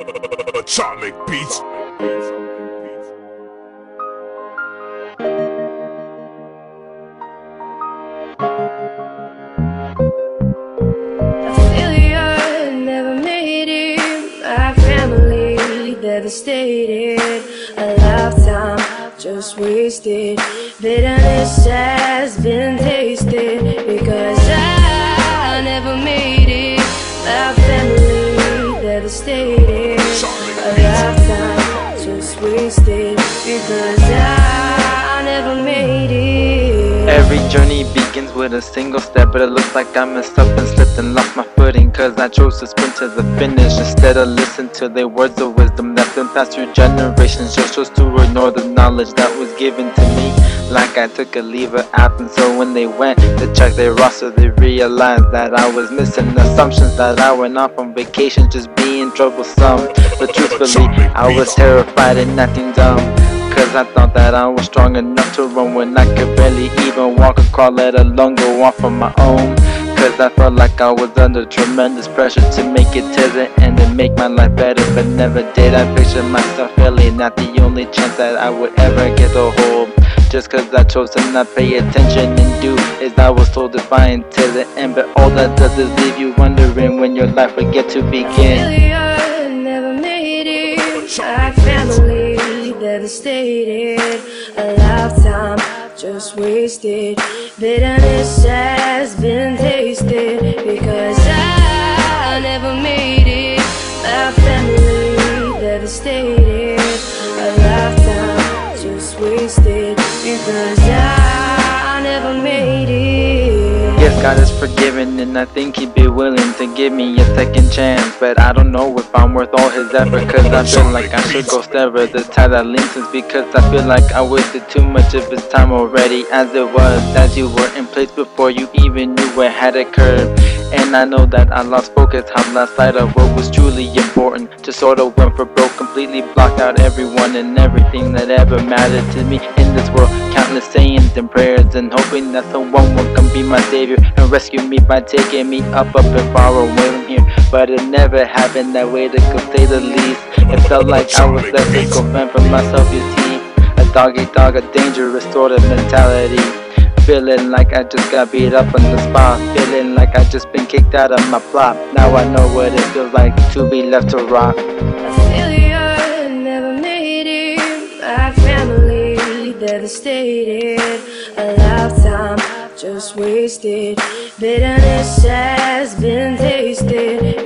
Atomic Beats. failure, never made it. My family devastated. A lifetime just wasted. Bitterness has been tasted wasted because I never made it. Every journey begins with a single step, but it looks like I messed up and slipped and lost my footing. Cause I chose to sprint to the finish instead of listen to the words of wisdom that's been passed through generations. Just chose to ignore the knowledge that was given to me. Like I took a leave of absence, so when they went to check their roster, they realized that I was missing assumptions that I went off on vacation, just being troublesome. But truthfully, I was terrified and acting dumb. Cause I thought that I was strong enough to run when I could barely even walk or crawl, let alone go off on my own. Cause I felt like I was under tremendous pressure to make it to the end and make my life better, but never did. I picture myself failing Not the only chance that I would ever get a hold. Just cause I chose to not pay attention and do as I was told to to the end, but all that does is leave you wondering when your life will get to begin. My family devastated. A lifetime just wasted. Bitterness has been tasted because I never made it. My family devastated. A lifetime just wasted because I God is forgiving, and I think He'd be willing to give me a second chance. But I don't know if I'm worth all His effort, cause I feel like I should go sever the tie that links us. Because I feel like I wasted too much of His time already, as it was, as you were in place before you even knew what had occurred. And I know that I lost focus, have lost sight of what was truly important. Just sort of went for broke, completely blocked out everyone and everything that ever mattered to me in this world. Countless sayings and prayers, and hoping that someone will come be my savior and rescue me by taking me up, up and far away from here. But it never happened that way, to say the least. It felt like I was left to go fend for myself, you see. A dog eat dog, a dangerous sort of mentality. Feeling like I just got beat up on the spot. Feeling like I just been kicked out of my plot. Now I know what it feels like to be left to rot. Failure, never made it. My family devastated. A lifetime just wasted. Bitterness has been tasted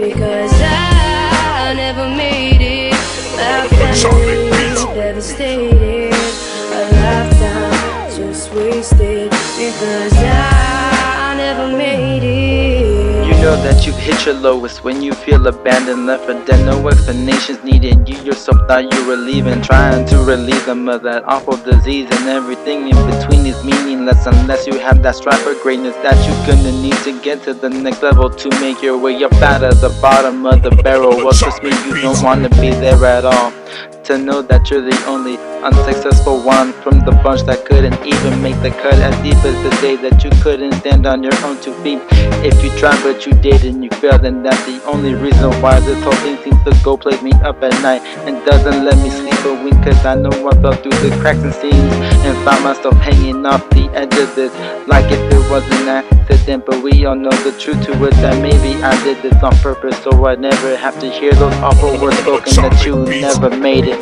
wasted because I never made it. You know that you've hit your lowest when you feel abandoned, left for dead, no explanations needed. You yourself thought you were leaving, trying to relieve them of that awful disease, and everything in between is meaningless unless you have that strive for greatness that you're gonna need to get to the next level to make your way up out of the bottom of the barrel. Well, trust me, you don't wanna be there at all. To know that you're the only unsuccessful one from the bunch that couldn't even make the cut as deep as the day that you couldn't stand on your own two feet. If you tried but you did and you failed, then that's the only reason why this whole thing seems to go plague me up at night and doesn't let me sleep a wink. Cause I know I fell through the cracks and seams and found myself hanging off the edge of this like if it was an accident. But we all know the truth to it that maybe I did this on purpose so I never have to hear those awful words spoken that you never made it.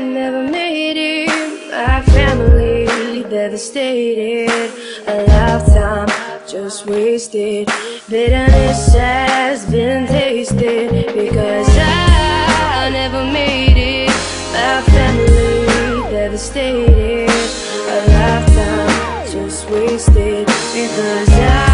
Never made it. My family devastated. A lifetime just wasted. Bitterness has been tasted because I never made it. My family devastated. A lifetime just wasted because I